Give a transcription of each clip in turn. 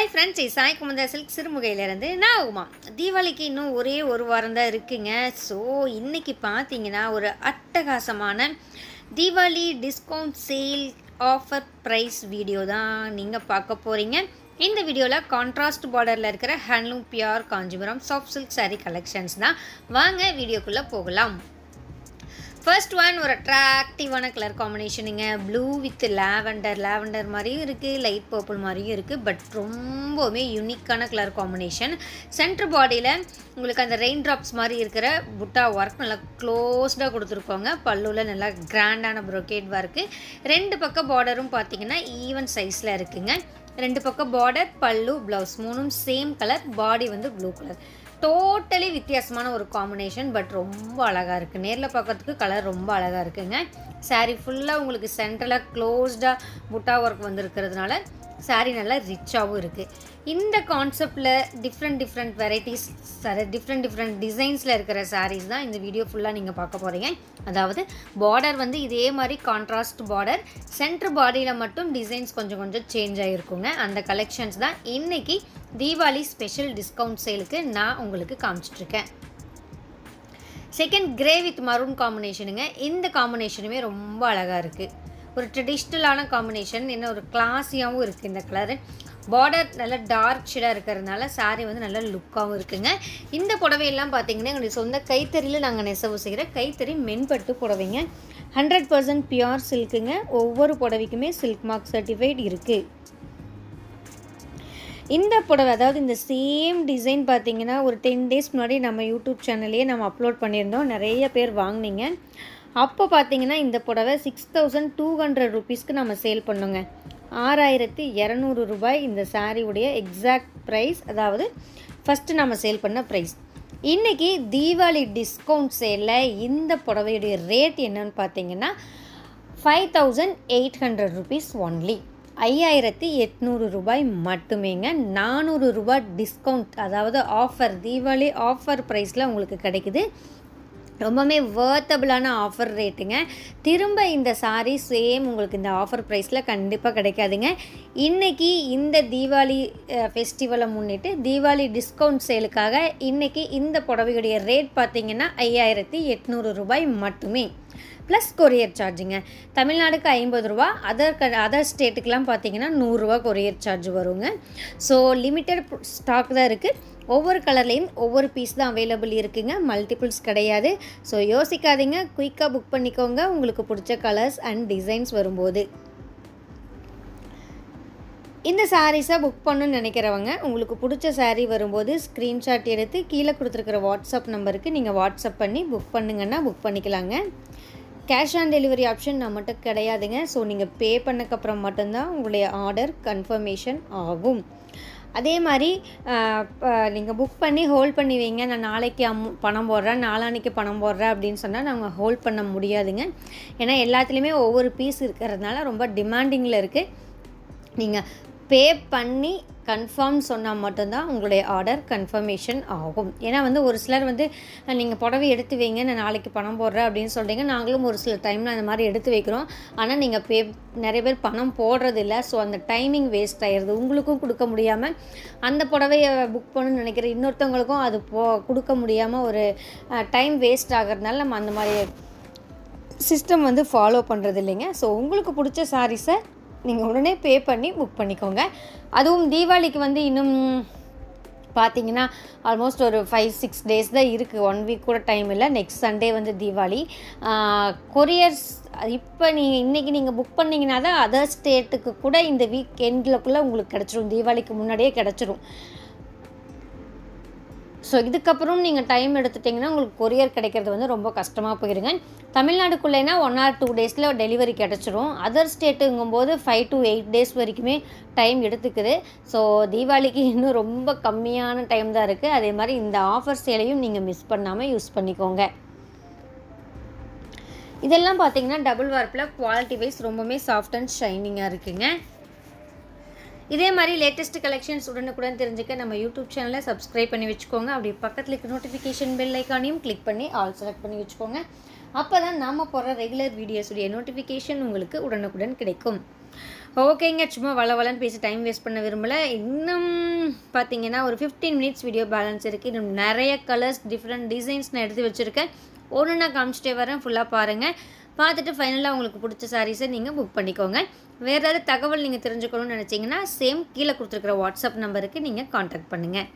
Hi friends Sai Kumantha silk சிறுமுகையிலேருந்து நான் உமா தீபாவளிக்கு இன்னும் ஒரே ஒரு வாரம் தான் இருக்குங்க. ஸோ இன்றைக்கி பார்த்தீங்கன்னா ஒரு அட்டகாசமான Deepavali discount sale offer price video தான் நீங்கள் பார்க்க போகிறீங்க இந்த வீடியோவில் கான்ட்ராஸ்ட் பார்டரில் இருக்கிற handloom pure Kanchipuram soft silk sari collections தான். வாங்க வீடியோக்குள்ளே போகலாம். ஃபர்ஸ்ட் ஒன் ஒரு அட்ராக்டிவான கலர் காம்பினேஷனுங்க ப்ளூ வித் லாவெண்டர் லாவெண்டர் மாதிரியும் இருக்குது லைட் பர்பிள் மாதிரியும் இருக்குது பட் ரொம்பவுமே யூனிக்கான கலர் காம்பினேஷன் சென்டர் பாடியில் உங்களுக்கு அந்த ரெயின் ட்ராப்ஸ் மாதிரி இருக்கிற புட்டா ஒர்க் நல்லா க்ளோஸ்டாக கொடுத்துருக்கோங்க. பல்லுவில் நல்லா கிராண்டான ப்ரொக்கேட் ஒர்க்கு ரெண்டு பக்கம் பார்டரும் பார்த்தீங்கன்னா ஈவன் சைஸில் இருக்குங்க. ரெண்டு பக்கம் பார்டர் பல்லு ப்ளவுஸ் மூணும் சேம் கலர் பாடி வந்து ப்ளூ கலர் டோட்டலி வித்தியாசமான ஒரு காம்பினேஷன் பட் ரொம்ப அழகாக இருக்குது நேரில் பார்க்கறதுக்கு கலர் ரொம்ப அழகாக இருக்குங்க. சாரீ ஃபுல்லாக உங்களுக்கு சென்ட்ரலாக க்ளோஸ்டாக புட்டா ஒர்க் வந்திருக்கிறதுனால சாரீ நல்லா ரிச்சாகவும் இருக்குது இந்த கான்செப்டில் different different varieties sari different different டிசைன்ஸில் இருக்கிற சாரீஸ் தான் இந்த வீடியோ ஃபுல்லாக நீங்கள் பார்க்க போகிறீங்க அதாவது பார்டர் வந்து இதே மாதிரி கான்ட்ராஸ்ட் பார்டர் சென்ட்ரு பாடியில் மட்டும் டிசைன்ஸ் கொஞ்சம் கொஞ்சம் சேஞ்ச் ஆகிருக்குங்க அந்த கலெக்ஷன்ஸ் தான் இன்றைக்கி தீபாவளி ஸ்பெஷல் டிஸ்கவுண்ட் சேலுக்கு நான் உங்களுக்கு காமிச்சிட்ருக்கேன். செகண்ட் கிரே வித் மரூன் காம்பினேஷனுங்க இந்த காம்பினேஷனுமே ரொம்ப அழகாக இருக்குது ஒரு ட்ரெடிஷ்னலான காம்பினேஷன் என்ன ஒரு கிளாஸியாகவும் இருக்குது இந்த கலரு பார்டர் நல்லா டார்க் ஷேடாக இருக்கிறதுனால சாரீ வந்து நல்ல லுக்காகவும் இருக்குங்க. இந்த புடவையெல்லாம் பார்த்தீங்கன்னா எங்களுடைய சொந்த கைத்தறியில் நாங்கள் நெசவு செய்கிற கைத்தறி மென்பட்டு புடவைங்க. ஹண்ட்ரட் பர்சன்ட் பியூர் சில்க்குங்க ஒவ்வொரு புடவைக்குமே சில்க் மார்க் சர்டிஃபைட் இருக்குது இந்த புடவை அதாவது இந்த சேம் டிசைன் பார்த்தீங்கன்னா ஒரு டென் டேஸ் முன்னாடி நம்ம யூடியூப் சேனல்லையே நம்ம அப்லோட் பண்ணியிருந்தோம். நிறைய பேர் வாங்கினீங்க. அப்போ பார்த்தீங்கன்னா இந்த புடவை சிக்ஸ் தௌசண்ட் டூ ஹண்ட்ரட் ருபீஸ்க்கு நம்ம சேல் பண்ணோங்க. ஆறாயிரத்தி இரநூறு ரூபாய் இந்த சாரியுடைய எக்ஸாக்ட் ப்ரைஸ் அதாவது ஃபஸ்ட்டு நம்ம சேல் பண்ண ப்ரைஸ் இன்றைக்கி தீபாவளி டிஸ்கவுண்ட் சேலில் இந்த புடவையுடைய ரேட் என்னன்னு பார்த்தீங்கன்னா five thousand eight hundred rupees only ஐயாயிரத்தி எட்நூறு ரூபாய் மட்டுமேங்க. நானூறு ரூபாய் டிஸ்கவுண்ட் அதாவது ஆஃபர் தீபாவளி ஆஃபர் ப்ரைஸில் உங்களுக்கு கிடைக்குது. ரொம்பவுமே வேர்த்தபிளான ஆஃபர் ரேட்டுங்க திரும்ப இந்த சாரீ சேம் உங்களுக்கு இந்த ஆஃபர் ப்ரைஸில் கண்டிப்பாக கிடைக்காதுங்க. இன்றைக்கி இந்த தீபாவளி ஃபெஸ்டிவலை முன்னிட்டு தீபாவளி டிஸ்கவுண்ட் சேலுக்காக இன்றைக்கி இந்த புடவையுடைய ரேட் பார்த்திங்கன்னா ஐயாயிரத்தி எட்நூறு ரூபாய் மட்டுமே. ப்ளஸ் கொரியர் சார்ஜுங்க தமிழ்நாடுக்கு ஐம்பது ரூபா அதர் க அதர் ஸ்டேட்டுக்கெலாம் பார்த்தீங்கன்னா நூறுரூவா கொரியர் சார்ஜ் வருங்க. ஸோ லிமிட்டட் ஸ்டாக் தான் இருக்குது ஒவ்வொரு கலர்லேயும் ஒவ்வொரு பீஸ் தான் அவைலபிள் இருக்குதுங்க மல்டிபிள்ஸ் கிடையாது. ஸோ யோசிக்காதீங்க. குயிக்காக புக் பண்ணிக்கோங்க. உங்களுக்கு பிடிச்ச கலர்ஸ் அண்ட் டிசைன்ஸ் வரும்போது. இந்த சாரீஸை புக் பண்ணணும்னு நினைக்கிறவங்க உங்களுக்கு பிடிச்ச சாரீ வரும்போது ஸ்க்ரீன்ஷாட் எடுத்து கீழே கொடுத்துருக்குற வாட்ஸ்அப் நம்பருக்கு நீங்கள் வாட்ஸ்அப் பண்ணி புக் பண்ணுங்கன்னா புக் பண்ணிக்கலாங்க. கேஷ் ஆன் டெலிவரி ஆப்ஷன் நம்மகிட்ட கிடையாதுங்க. ஸோ நீங்கள் பே பண்ணக்கப்புறம் மட்டும்தான் உங்களுடைய ஆர்டர் கன்ஃபர்மேஷன் ஆகும். அதே மாதிரி நீங்கள் புக் பண்ணி ஹோல்ட் பண்ணி வைங்க. நான் நாளைக்கு அம் பணம் போடுறேன். நாளான்னைக்கு பணம் போடுறேன் அப்படின்னு சொன்னால் நாங்கள் ஹோல்ட் பண்ண முடியாதுங்க. ஏன்னா எல்லாத்துலேயுமே ஒவ்வொரு பீஸ் இருக்கிறதுனால ரொம்ப டிமாண்டிங்கில் இருக்குது நீங்கள் பே பண்ணி கன்ஃபார்ம் சொன்னால் மட்டும்தான் உங்களுடைய ஆர்டர் கன்ஃபர்மேஷன் ஆகும். ஏன்னா வந்து ஒரு சிலர் வந்து நீங்கள் புடவை எடுத்து வைங்க நான் நாளைக்கு பணம் போடுறேன் அப்படின்னு சொல்கிறீங்க நாங்களும் ஒரு சில டைமில் அந்த மாதிரி எடுத்து வைக்கிறோம். ஆனால் நீங்கள் பே நிறைய பேர் பணம் போடுறது இல்லை ஸோ அந்த டைமிங் வேஸ்ட் ஆயிடுது. உங்களுக்கும் கொடுக்க முடியாமல் அந்த புடவையை புக் பண்ணணும்னு நினைக்கிற இன்னொருத்தவங்களுக்கும் அது போ கொடுக்க முடியாமல் ஒரு டைம் வேஸ்ட் ஆகிறதுனால நம்ம அந்த மாதிரி சிஸ்டம் வந்து ஃபாலோ பண்ணுறது இல்லைங்க ஸோ உங்களுக்கு பிடிச்ச சாரீஸை நீங்கள் உடனே பே பண்ணி புக் பண்ணிக்கோங்க. அதுவும் தீபாவளிக்கு வந்து இன்னும் பார்த்தீங்கன்னா ஆல்மோஸ்ட் ஒரு ஃபைவ் சிக்ஸ் டேஸ் தான் இருக்குது ஒன் வீக் கூட டைம் இல்லை. நெக்ஸ்ட் சண்டே வந்து தீபாவளி. கொரியர்ஸ் இப்போ நீங்கள் இன்றைக்கி நீங்கள் புக் பண்ணிங்கன்னா தான் அதர் ஸ்டேட்டுக்கு கூட இந்த வீக் எண்டில் உங்களுக்கு கிடச்சிரும். தீபாவளிக்கு முன்னாடியே கிடச்சிரும். ஸோ இதுக்கப்புறம் நீங்கள் டைம் எடுத்துட்டிங்கன்னா உங்களுக்கு கொரியர் கிடைக்கிறது வந்து ரொம்ப கஷ்டமாக போயிருங்க. தமிழ்நாடுக்குள்ளேனா ஒன் ஆர் டூ டேஸில் டெலிவரி கிடச்சிரும். அதர் ஸ்டேட்டுங்கும்போது ஃபைவ் டு எயிட் டேஸ் வரைக்குமே டைம் எடுத்துக்குது. ஸோ தீபாவளிக்கு இன்னும் ரொம்ப கம்மியான டைம் தான் இருக்குது அதே மாதிரி இந்த ஆஃபர் சேலையும் நீங்கள் மிஸ் பண்ணாமல் யூஸ் பண்ணிக்கோங்க. இதெல்லாம் பார்த்தீங்கன்னா டபுள் வார்ப்பில் குவாலிட்டி வைஸ் ரொம்பவுமே சாஃப்ட் அண்ட் ஷைனிங்காக இருக்குங்க. இதே மாதிரி லேட்டஸ்ட் கலெக்ஷன்ஸ் உடனுக்குடன் தெரிஞ்சுக்க நம்ம யூடியூப் சேனலை சப்ஸ்கிரைப் பண்ணி வச்சுக்கோங்க. அப்படி பக்கத்தில் இருக்க நோட்டிஃபிகேஷன் பெல் ஐக்கானையும் கிளிக் பண்ணி ஆல் செலக்ட் பண்ணி வச்சுக்கோங்க. அப்போ தான் நாம் போடுற ரெகுலர் வீடியோஸுடைய நோட்டிஃபிகேஷன் உங்களுக்கு உடனுக்குடன் கிடைக்கும். ஓகேங்க சும்மா வள வளன்னு பேசி டைம் வேஸ்ட் பண்ண விரும்பலை. இன்னும் பார்த்தீங்கன்னா ஒரு ஃபிஃப்டீன் மினிட்ஸ் வீடியோ பேலன்ஸ் இருக்குது இன்னும் நிறைய கலர்ஸ் டிஃப்ரெண்ட் டிசைன்ஸ் நான் எடுத்து வச்சுருக்கேன். ஒன்று நான் காமிச்சிட்டே வரேன் ஃபுல்லாக பாருங்கள் பார்த்துட்டு ஃபைனலாக உங்களுக்கு பிடிச்ச சாரீஸை நீங்கள் புக் பண்ணிக்கோங்க. வேறு ஏதாவது தகவல் நீங்கள் தெரிஞ்சுக்கணும்னு நினச்சிங்கன்னா சேம் கீழே கொடுத்துருக்குற வாட்ஸ்அப் நம்பருக்கு நீங்கள் காண்டாக்ட் பண்ணுங்கள்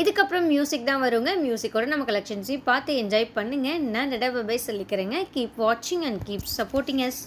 இதுக்கப்புறம் மியூசிக் தான் வருங்க. மியூசிக்கோட நம்ம கலெக்ஷன்ஸையும் பார்த்து என்ஜாய் பண்ணுங்கள் நான் டடா பை சொல்லிக்கிறேங்க. கீப் வாட்சிங் அண்ட் கீப் சப்போர்ட்டிங் எஸ்